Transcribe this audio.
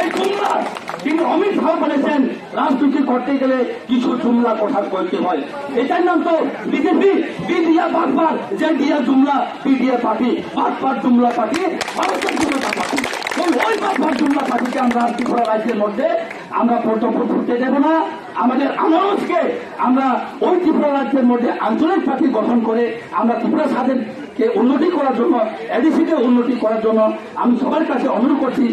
এই জুমলা কিন্তু অমিত শাহ বলেছেন, রাজনীতি করতে গেলে কিছু জুমলা কথা বলতে হয়। এটার নাম তো বিজেপি, বিডিয়া বাটপার যে দিয়া জুমলা, বিডিয়া পার্টি বাটপার জুমলা পার্টি ভারতের জনতা পার্টি। ওই ওই বাটপার জুমলা পার্টিকে আমরা ত্রিপুরা রাজ্যের মধ্যে? আমরা প্রত্যক্ষ করতে দেব না। আমাদের আনারসকে আমরা ওই ত্রিপুরা রাজ্যের মধ্যে আঞ্চলিক পার্টি গঠন করে আমরা ত্রিপুরা সাধেনকে উন্নতি করার জন্য, এডিসিকে উন্নতি করার জন্য আমি সবার কাছে অনুরোধ করছি।